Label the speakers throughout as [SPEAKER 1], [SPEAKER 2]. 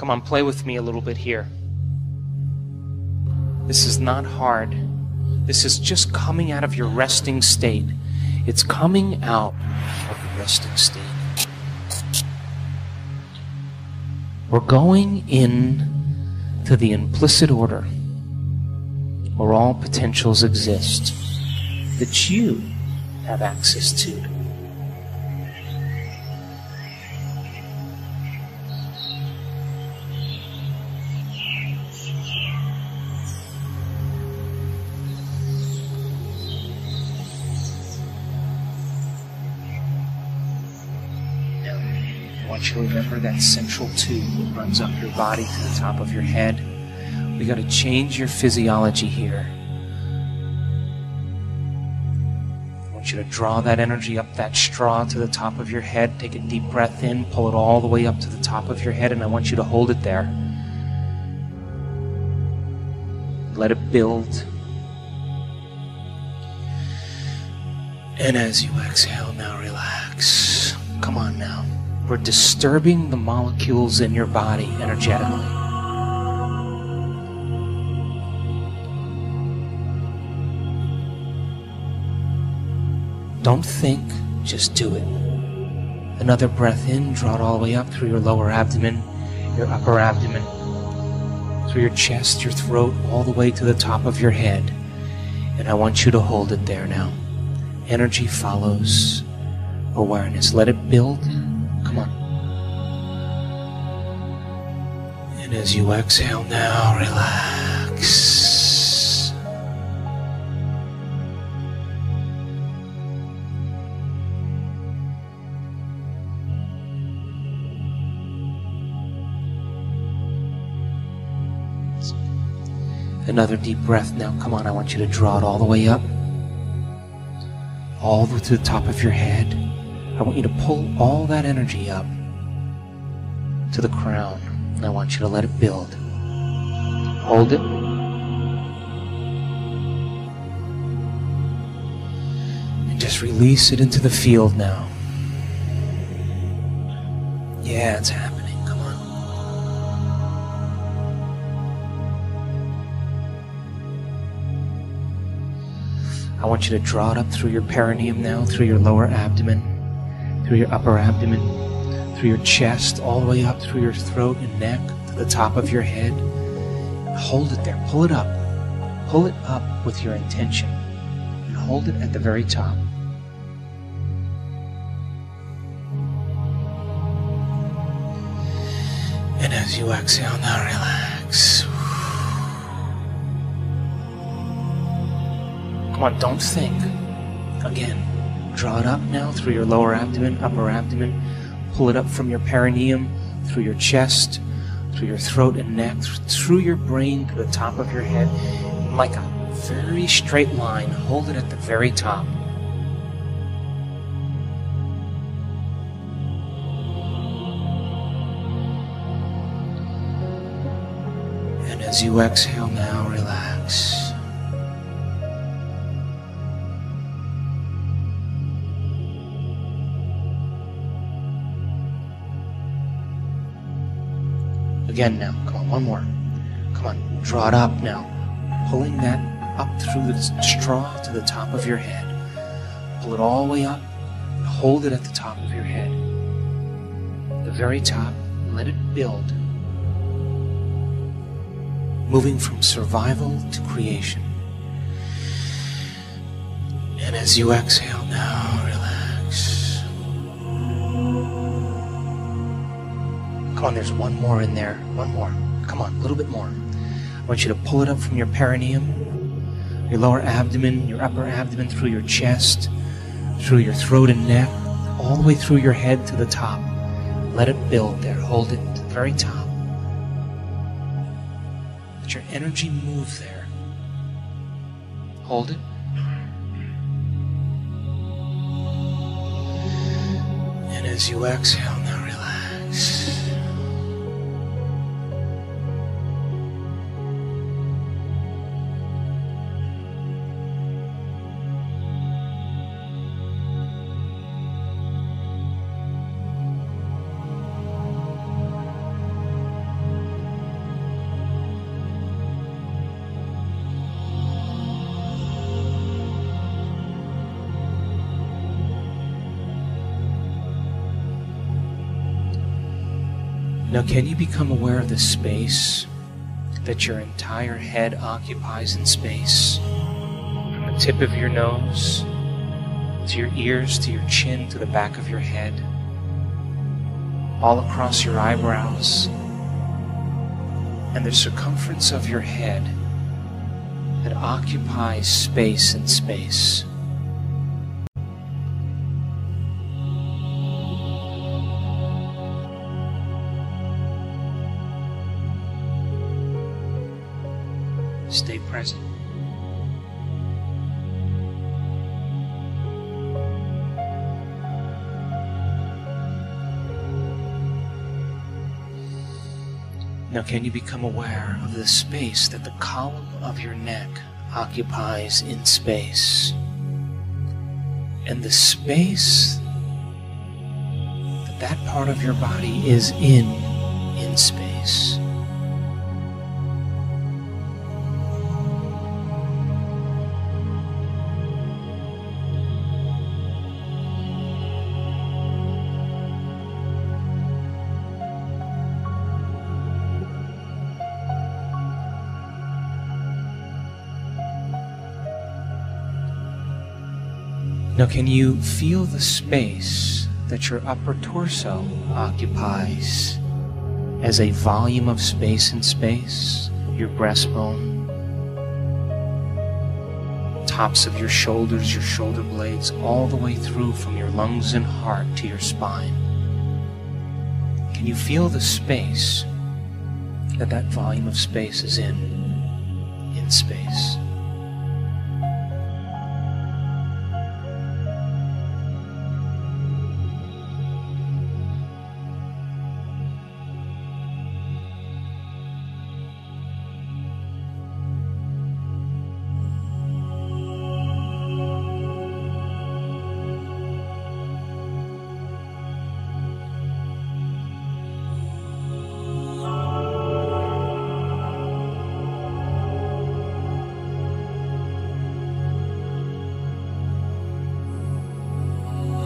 [SPEAKER 1] Come on, play with me a little bit here. This is not hard. This is just coming out of your resting state. It's coming out of the resting state. We're going in to the implicit order where all potentials exist that you have access to. To remember that central tube that runs up your body to the top of your head. We got to change your physiology here. I want you to draw that energy up that straw to the top of your head. Take a deep breath in, pull it all the way up to the top of your head, and I want you to hold it there. Let it build. And as you exhale, now relax. Come on now. We're disturbing the molecules in your body energetically. Don't think, just do it. Another breath in, draw it all the way up through your lower abdomen, your upper abdomen, through your chest, your throat, all the way to the top of your head. And I want you to hold it there now. Energy follows awareness. Let it build. And as you exhale now, relax. Another deep breath now. Come on, I want you to draw it all the way up. All to the top of your head. I want you to pull all that energy up to the crown. And I want you to let it build. Hold it. And just release it into the field now. Yeah, it's happening. Come on. I want you to draw it up through your perineum now, through your lower abdomen, through your upper abdomen, through your chest, all the way up through your throat and neck to the top of your head. Hold it there. Pull it up. Pull it up with your intention. And hold it at the very top. And as you exhale, now relax. Come on, don't think. Again, draw it up now through your lower abdomen, upper abdomen. Pull it up from your perineum, through your chest, through your throat and neck, through your brain to the top of your head, like a very straight line. Hold it at the very top. And as you exhale now, relax. Again now. Come on, one more. Come on, draw it up now. Pulling that up through the straw to the top of your head. Pull it all the way up. Hold it at the top of your head. The very top. Let it build. Moving from survival to creation. And as you exhale now, relax. Come on, there's one more in there. One more. Come on, a little bit more. I want you to pull it up from your perineum, your lower abdomen, your upper abdomen, through your chest, through your throat and neck, all the way through your head to the top. Let it build there. Hold it to the very top. Let your energy move there. Hold it. And as you exhale, Now, can you become aware of the space that your entire head occupies in space? From the tip of your nose to your ears to your chin to the back of your head, all across your eyebrows, and the circumference of your head that occupies space and space. Now, can you become aware of the space that the column of your neck occupies in space? And the space that that part of your body is in in space. Now, can you feel the space that your upper torso occupies as a volume of space in space? Your breastbone, tops of your shoulders, your shoulder blades, all the way through from your lungs and heart to your spine. Can you feel the space that that volume of space is in, in space?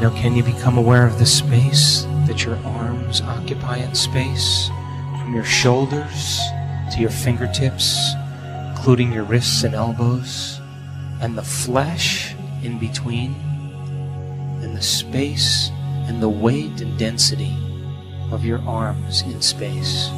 [SPEAKER 1] Now, can you become aware of the space that your arms occupy in space? From your shoulders to your fingertips, including your wrists and elbows, and the flesh in between, and the space and the weight and density of your arms in space.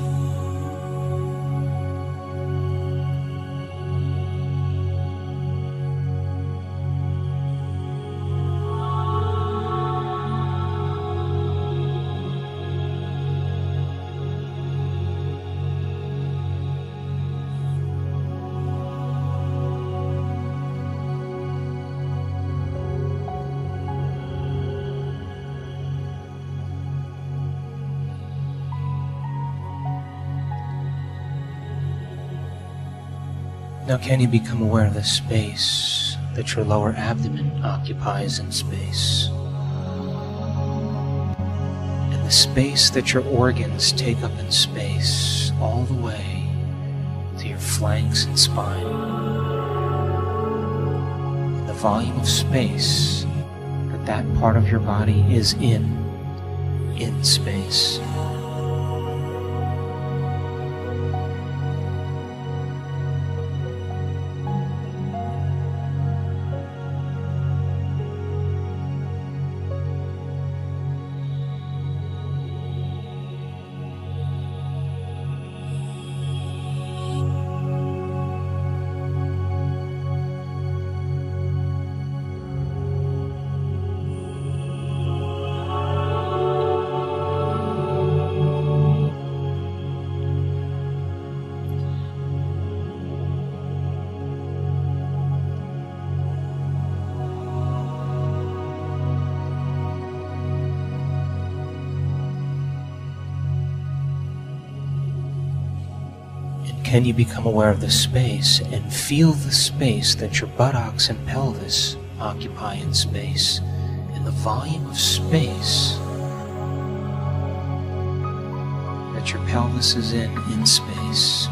[SPEAKER 1] Now, can you become aware of the space that your lower abdomen occupies in space? And the space that your organs take up in space, all the way to your flanks and spine. And the volume of space that that part of your body is in, in space. Can you become aware of the space and feel the space that your buttocks and pelvis occupy in space and the volume of space that your pelvis is in in space?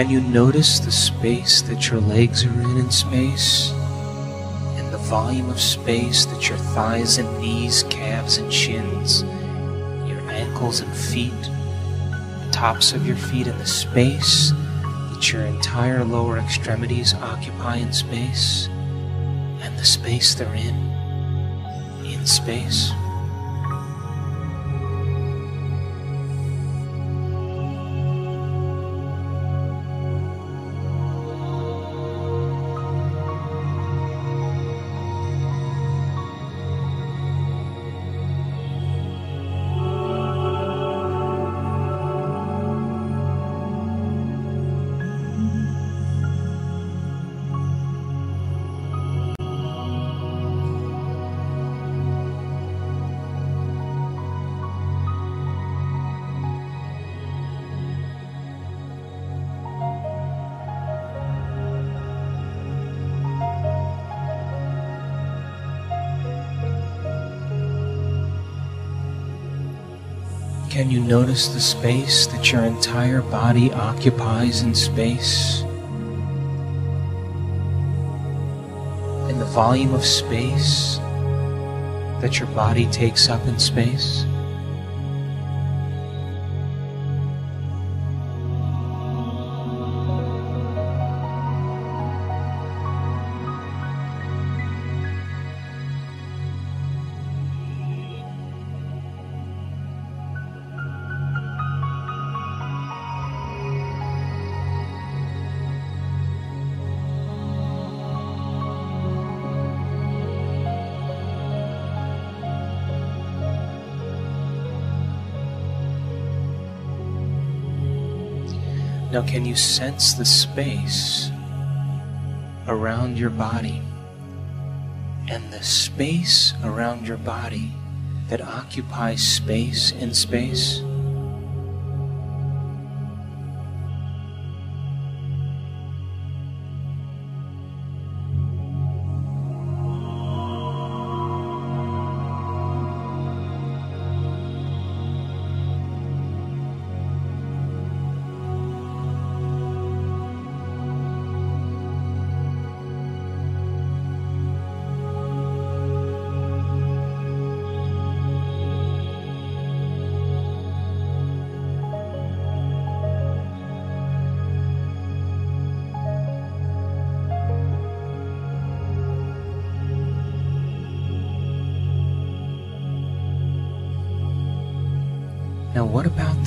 [SPEAKER 1] Can you notice the space that your legs are in in space? And the volume of space that your thighs and knees, calves and shins, your ankles and feet, the tops of your feet, and the space that your entire lower extremities occupy in space, and the space they're in in space? Notice the space that your entire body occupies in space? And the volume of space that your body takes up in space? Now, can you sense the space around your body and the space around your body that occupies space in space?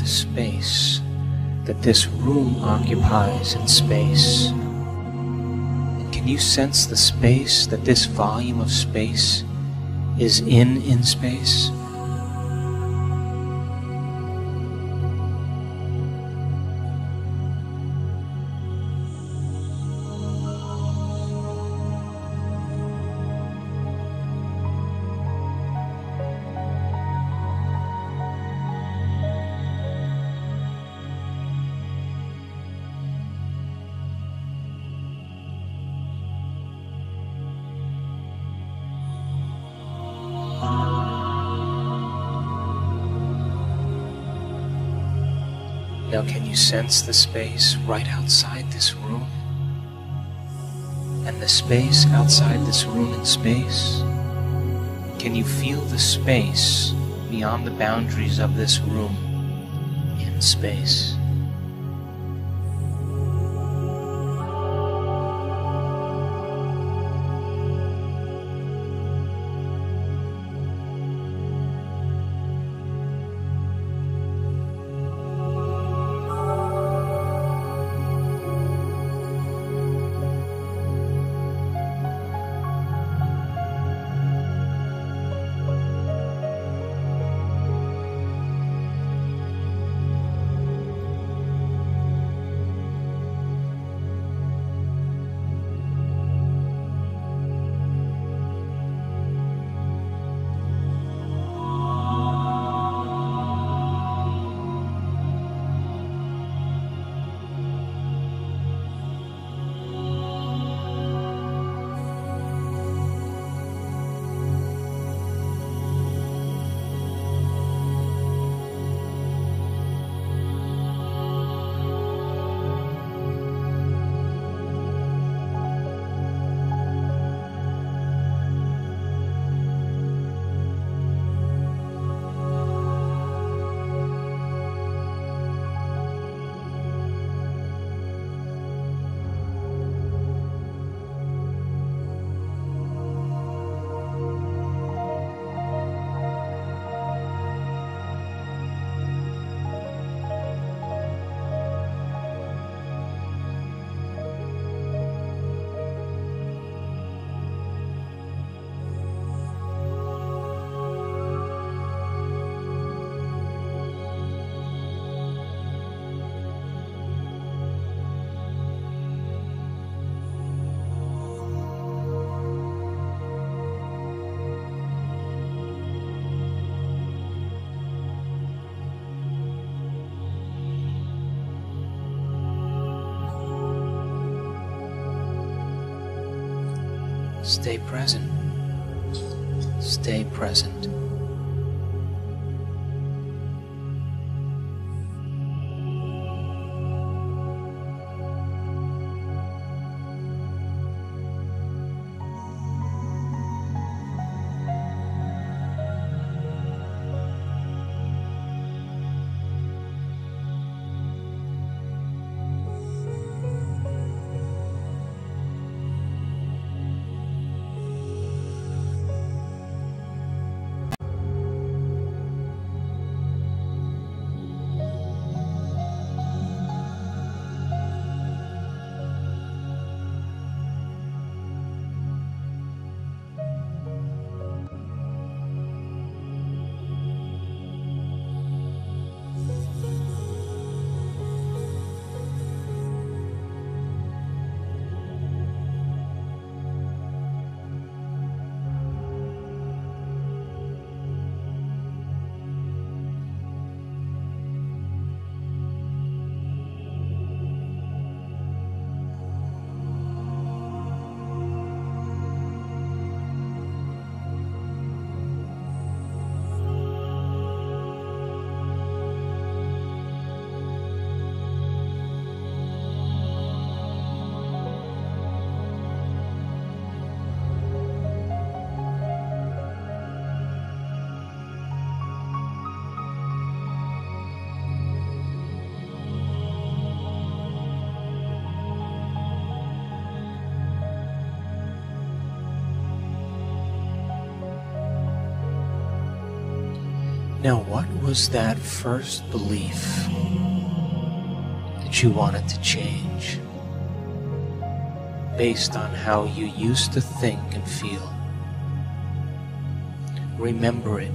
[SPEAKER 1] The space that this room occupies in space? And can you sense the space that this volume of space is in in space? Now, can you sense the space right outside this room? And the space outside this room in space? Can you feel the space beyond the boundaries of this room in space? Stay present. Stay present. Now, what was that first belief that you wanted to change based on how you used to think and feel? Remember it.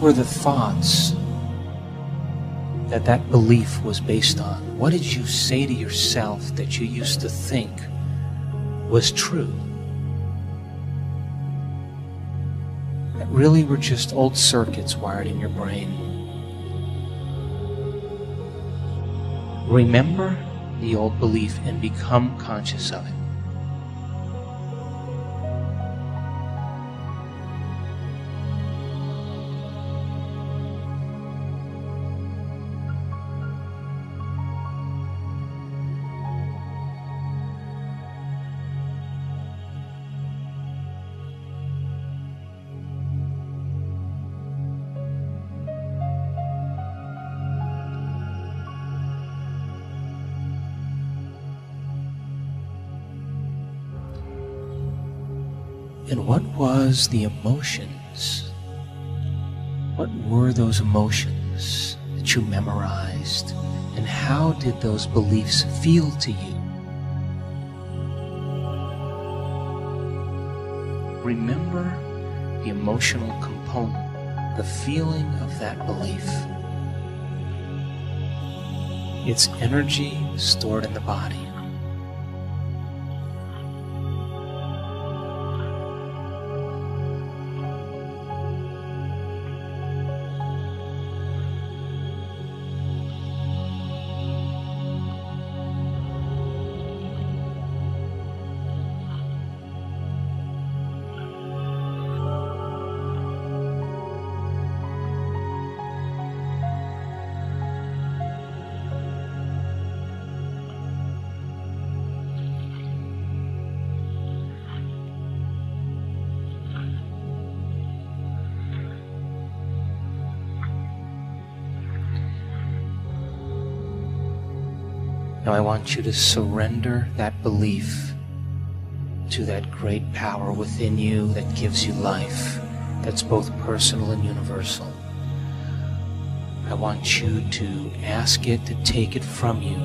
[SPEAKER 1] Were the thoughts that that belief was based on? What did you say to yourself that you used to think was true? That really were just old circuits wired in your brain. Remember the old belief and become conscious of it. Was the emotions? What were those emotions that you memorized? And how did those beliefs feel to you? Remember the emotional component, the feeling of that belief. It's energy stored in the body. Now I want you to surrender that belief to that great power within you that gives you life, that's both personal and universal. I want you to ask it to take it from you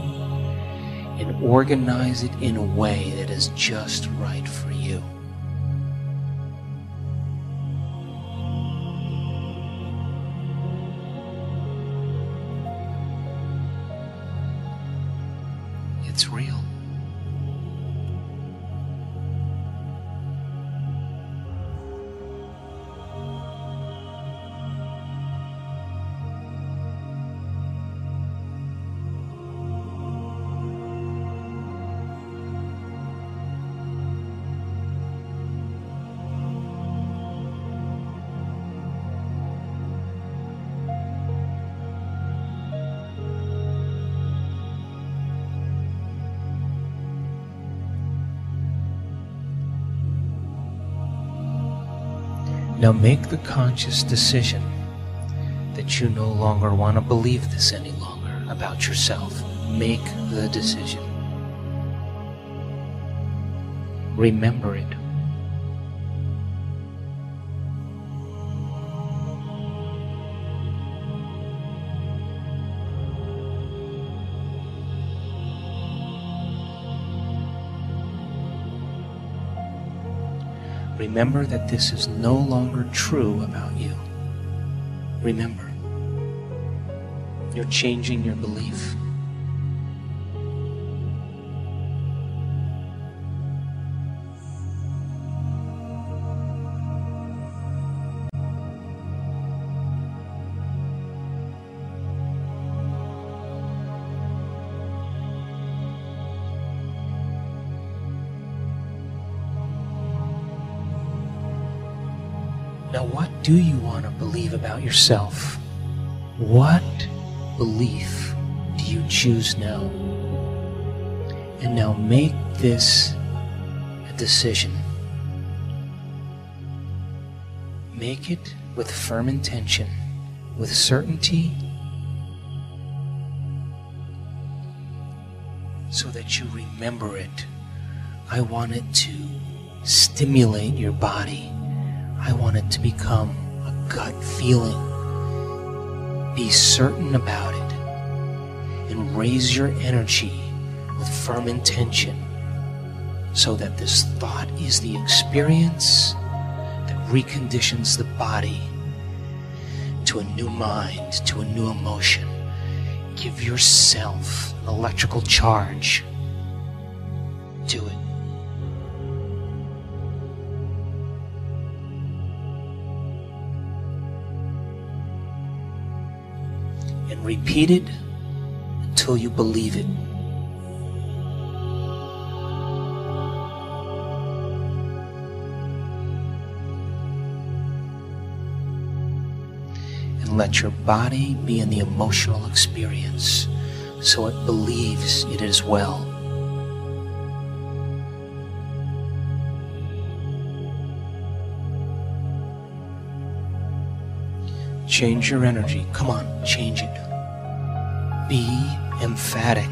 [SPEAKER 1] and organize it in a way that is just right for you. It's real. Now make the conscious decision that you no longer want to believe this any longer about yourself. Make the decision. Remember it. Remember that this is no longer true about you. Remember, you're changing your belief. Yourself? What belief do you choose now? And now make this a decision. Make it with firm intention, with certainty, so that you remember it. I want it to stimulate your body. I want it to become gut feeling. Be certain about it and raise your energy with firm intention so that this thought is the experience that reconditions the body to a new mind, to a new emotion. Give yourself an electrical charge. Do it. Repeat it until you believe it. And let your body be in the emotional experience so it believes it is well. Change your energy. Come on, change it. Be emphatic.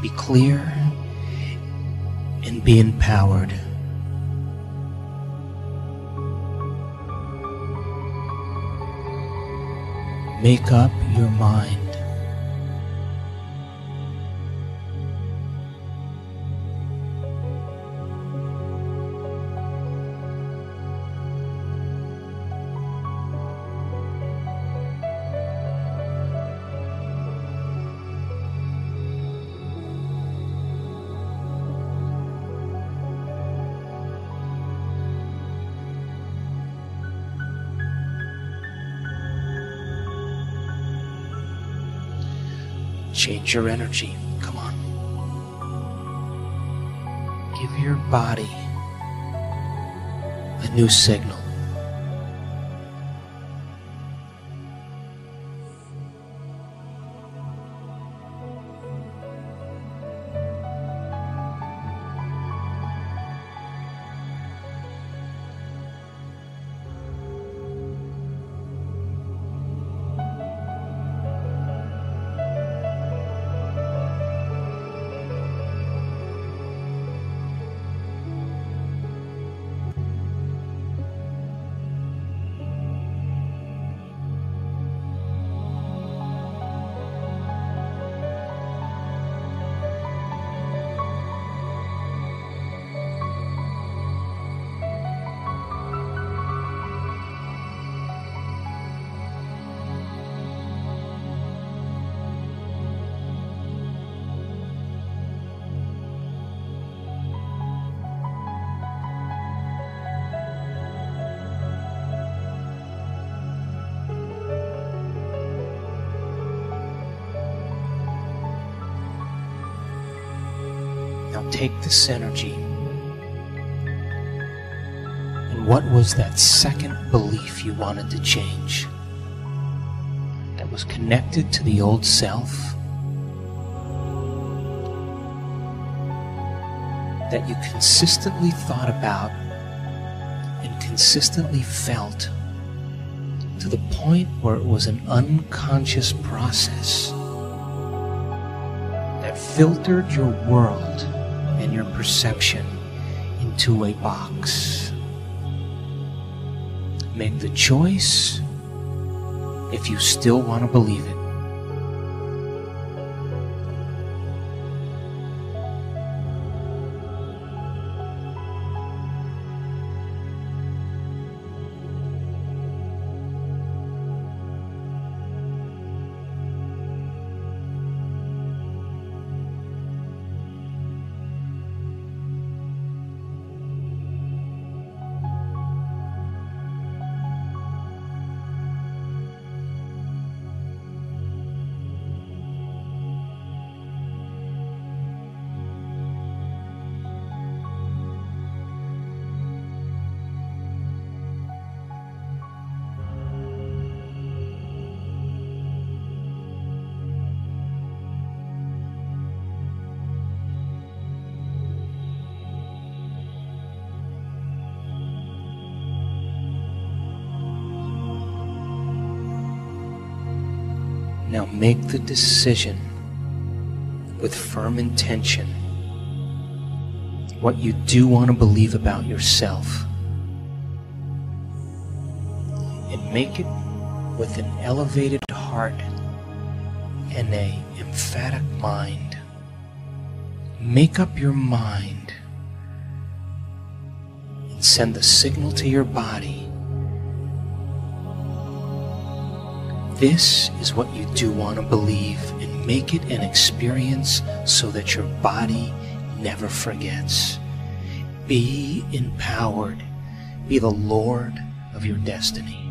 [SPEAKER 1] Be clear and be empowered. Make up your mind. Your energy. Come on. Give your body a new signal. Take this energy. And what was that second belief you wanted to change? That was connected to the old self? That you consistently thought about and consistently felt to the point where it was an unconscious process that filtered your world and your perception into a box. Make the choice if you still want to believe it. Now make the decision with firm intention what you do want to believe about yourself. And make it with an elevated heart and a emphatic mind. Make up your mind and send the signal to your body This is what you do want to believe and make it an experience so that your body never forgets. Be empowered. Be the Lord of your destiny.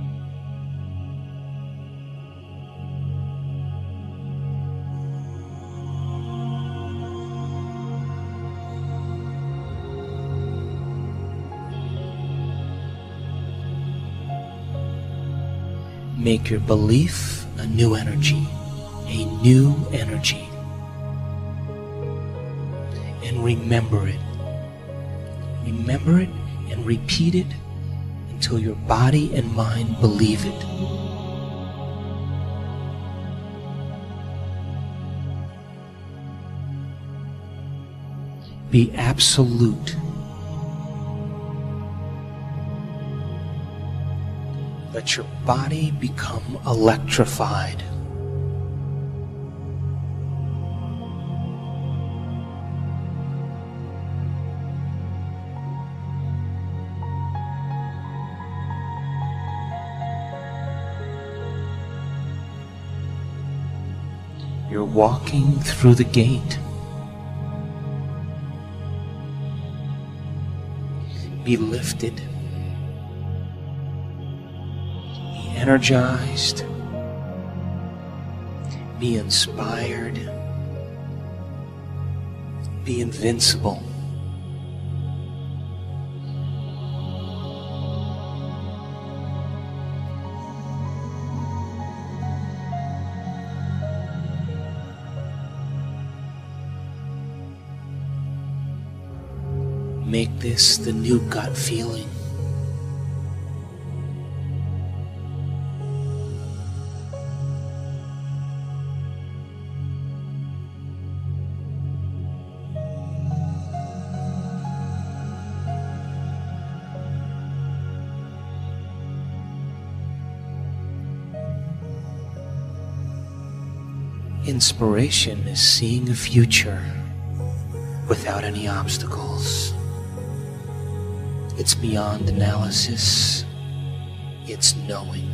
[SPEAKER 1] Make your belief a new energy, a new energy. And remember it. Remember it and repeat it until your body and mind believe it. Be absolute Let your body become electrified. You're walking through the gate. Be lifted. Energized, be inspired, be invincible. Make this the new gut feeling. Inspiration is seeing a future without any obstacles. It's beyond analysis, it's knowing.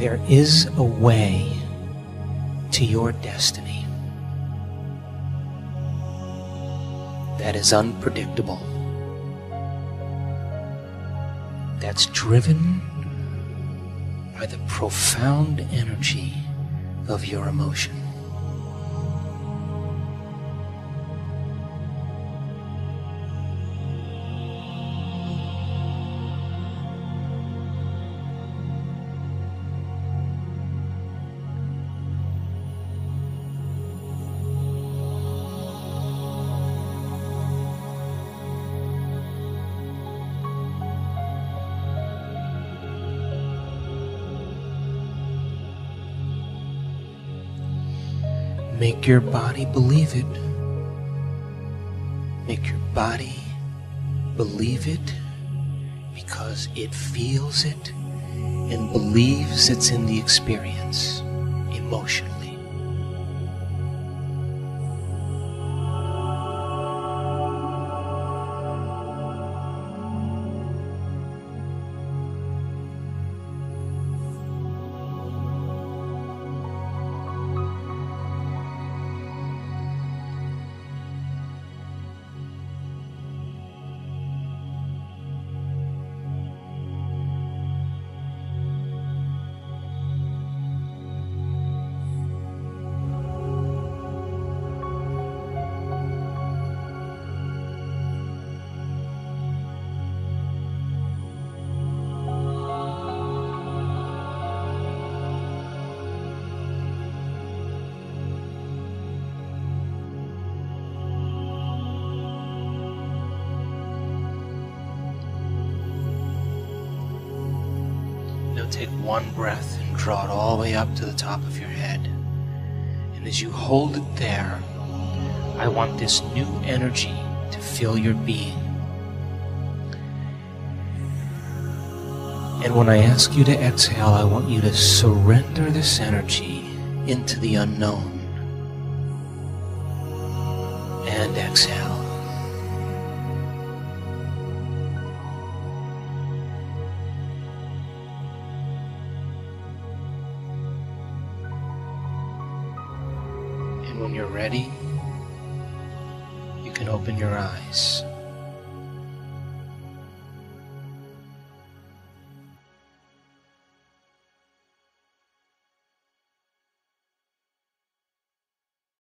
[SPEAKER 1] There is a way to your destiny. that is unpredictable, that's driven by the profound energy of your emotion. Make your body believe it. Make your body believe it because it feels it and believes it's in the experience emotionally. Take one breath and draw it all the way up to the top of your head. And as you hold it there, I want this new energy to fill your being. And when I ask you to exhale, I want you to surrender this energy into the unknown.